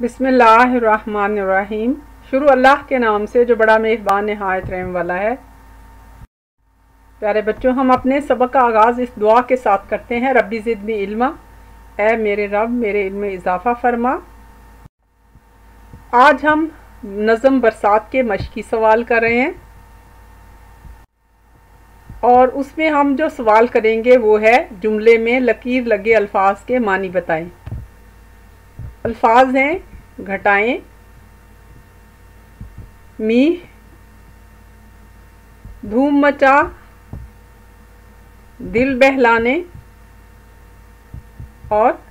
बिसमीम शुरू अल्लाह के नाम से जो बड़ा मेहरबान नहायत रहम वाला है। प्यारे बच्चों, हम अपने सबक का आगाज़ इस दुआ के साथ करते हैं, रब्बी ज़िदनी इल्मा। ए मेरे रब, मेरे इल्म इजाफ़ा फरमा। आज हम नज़म बरसात के मशकी सवाल कर रहे हैं। और उसमें हम जो सवाल करेंगे वो है, जुमले में लकीर लगे अल्फाज के मानी बताएँ। अल्फाज हैं, घटाएँ मीह धूम मचा, दिल बहलाने और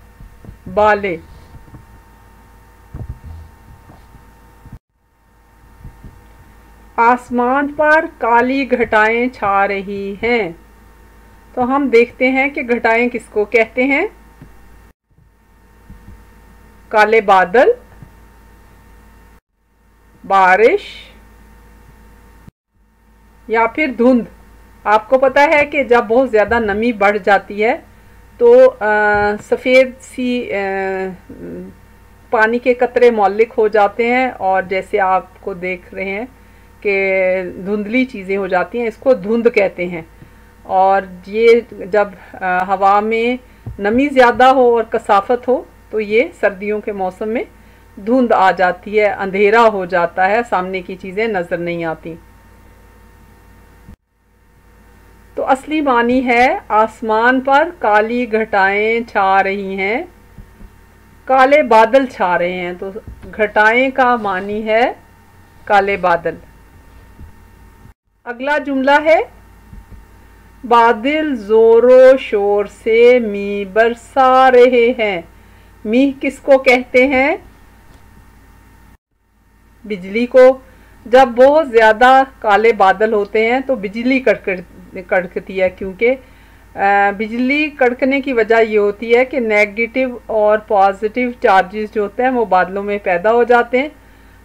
बाले। आसमान पर काली घटाएँ छा रही हैं। तो हम देखते हैं कि घटाएँ किसको कहते हैं? काले बादल बारिश या फिर धुंध। आपको पता है कि जब बहुत ज़्यादा नमी बढ़ जाती है तो सफ़ेद सी आ, पानी के कतरे मौलिक हो जाते हैं और जैसे आपको देख रहे हैं कि धुंधली चीज़ें हो जाती हैं इसको धुंध कहते हैं। और ये जब आ, हवा में नमी ज़्यादा हो और कसाफत हो तो ये सर्दियों के मौसम में धुंध आ जाती है, अंधेरा हो जाता है, सामने की चीज़ें नज़र नहीं आती। तो असली मानी है, आसमान पर काली घटाएँ छा रही हैं, काले बादल छा रहे हैं तो घटाएँ का मानी है काले बादल। अगला जुमला है, बादल जोरों शोर से मी बरसा रहे हैं। मीह किसको कहते हैं? बिजली को। जब बहुत ज़्यादा काले बादल होते हैं तो बिजली कड़क कड़कती है क्योंकि बिजली कड़कने की वजह ये होती है कि नेगेटिव और पॉजिटिव चार्जेस जो होते हैं, वो बादलों में पैदा हो जाते हैं।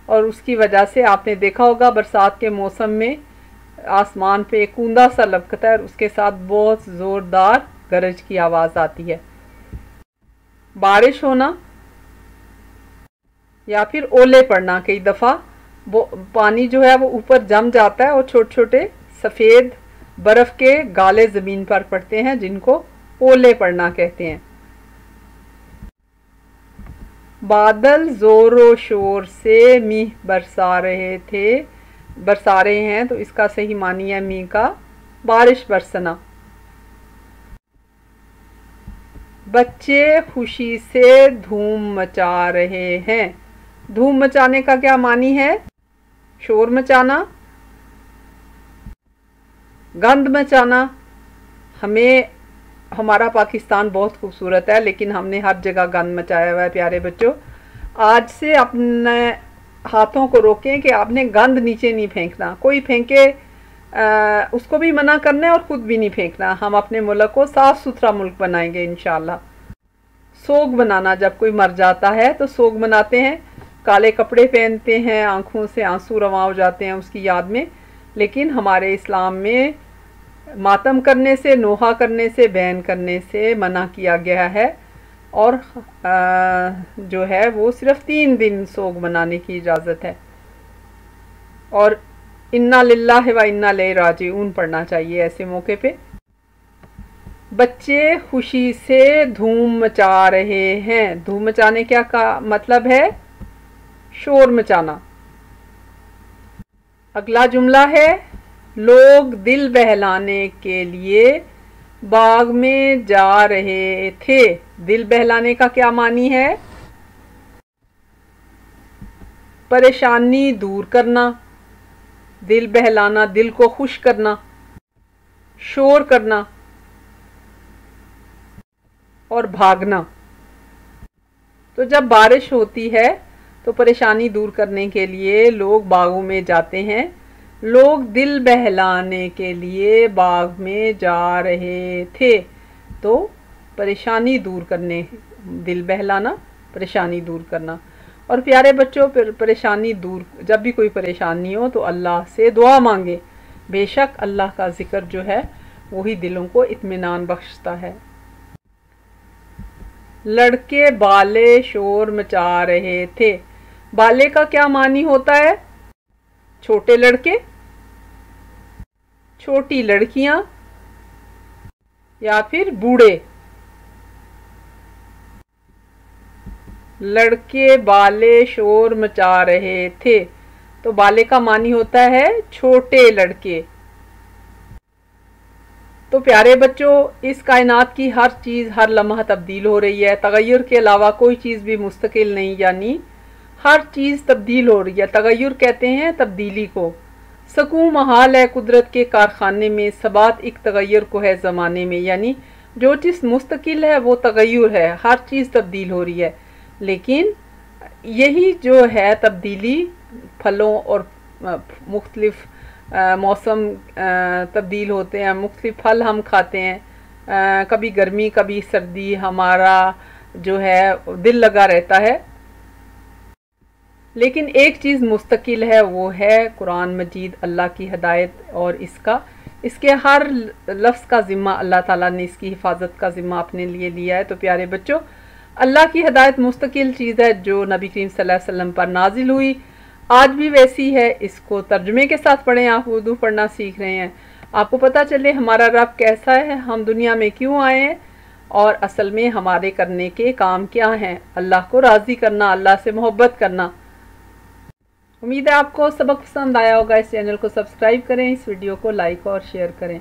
और उसकी वजह से आपने देखा होगा, बरसात के मौसम में आसमान पे एक कूदा सा लपकता है और उसके साथ बहुत ज़ोरदार गरज की आवाज़ आती है। बारिश होना या फिर ओले पड़ना, कई दफ़ा वो पानी जो है वो ऊपर जम जाता है और छोटे छोटे सफ़ेद बर्फ़ के गाले ज़मीन पर पड़ते हैं, जिनको ओले पड़ना कहते हैं। बादल ज़ोर शोर से मीह बरसा रहे थे, बरसा रहे हैं तो इसका सही मानी है मीह का बारिश बरसना। बच्चे खुशी से धूम मचा रहे हैं। धूम मचाने का क्या मानी है? शोर मचाना। गंद मचाना। हमें, हमारा पाकिस्तान बहुत खूबसूरत है, लेकिन हमने हर जगह गंद मचाया हुआ है, प्यारे बच्चों। आज से अपने हाथों को रोकें कि आपने गंद नीचे नहीं फेंकना। कोई फेंके आ, उसको भी मना करना है और ख़ुद भी नहीं फेंकना। हम अपने मुल्क को साफ़ सुथरा मुल्क बनाएँगे इन सोग बनाना जब कोई मर जाता है तो सोग मनाते हैं। काले कपड़े पहनते हैं आँखों से आँसू रवा हो जाते हैं उसकी याद में। लेकिन हमारे इस्लाम में मातम करने से नोहा करने से बैन करने से मना किया गया है। और आ, जो है वो सिर्फ़ तीन दिन सोग मनाने की इजाज़त है। और इन्ना लिल्ला व इन्ना ले राज़ी ऊन पढ़ना चाहिए ऐसे मौके पे। बच्चे खुशी से धूम मचा रहे हैं। धूम मचाने क्या का मतलब है? शोर मचाना। अगला जुमला है, लोग दिल बहलाने के लिए बाग में जा रहे थे। दिल बहलाने का क्या मानी है? परेशानी दूर करना। दिल बहलाना, दिल को खुश करना, शोर करना और भागना। तो जब बारिश होती है तो परेशानी दूर करने के लिए लोग बागों में जाते हैं। लोग दिल बहलाने के लिए बाग में जा रहे थे। तो परेशानी दूर करने, दिल बहलाना, परेशानी दूर करना। और प्यारे बच्चों परेशानी दूर, जब भी कोई परेशानी हो तो अल्लाह से दुआ मांगे। बेशक अल्लाह का ज़िक्र जो है, वही दिलों को इत्मीनान बख्शता है। लड़के बाले शोर मचा रहे थे। बाले का क्या मानी होता है? छोटे लड़के? छोटी लड़कियाँ? या फिर बूढ़े? लड़के बाले शोर मचा रहे थे। तो बाले का मानी होता है छोटे लड़के। तो प्यारे बच्चों, इस कायनात की हर चीज़, हर लम्हा तब्दील हो रही है। तगैर के अलावा कोई चीज़ भी मुस्तकिल नहीं, यानी हर चीज़ तब्दील हो रही है। तगैर कहते हैं तब्दीली को। सकूँ महाल है कुदरत के कारखाने में, सबात एक तगैर को है ज़माने में। यानी जो चीज़ मुस्तकिल है, वो तगैर है। हर चीज़ तब्दील हो रही है। लेकिन यही जो है तब्दीली फलों और मुख्तलिफ़ मौसम तब्दील होते हैं मुख्तलिफ़ फल हम खाते हैं आ, कभी गर्मी कभी सर्दी हमारा जो है दिल लगा रहता है। लेकिन एक चीज़ मुस्तकिल है वो है कुरान मजीद अल्लाह की हदायत और इसका इसके हर लफ्ज़ का ज़िम्मा अल्लाह ताला ने इसकी हिफाजत का ज़िम्मा अपने लिए लिया है। तो प्यारे बच्चों अल्लाह की हदायत मुस्तकिल चीज़ है जो नबी करीम वसल्लम पर नाजिल हुई। आज भी वैसी है, इसको तर्जमे के साथ पढ़ें, आप उर्दू पढ़ना सीख रहे हैं। आपको पता चले हमारा रब कैसा है, हम दुनिया में क्यों आए हैं और असल में हमारे करने के काम क्या हैं। अल्लाह को राज़ी करना, अल्लाह से मोहब्बत करना। उम्मीद है आपको सबक पसंद आया होगा, इस चैनल को सब्सक्राइब करें, इस वीडियो को लाइक और शेयर करें।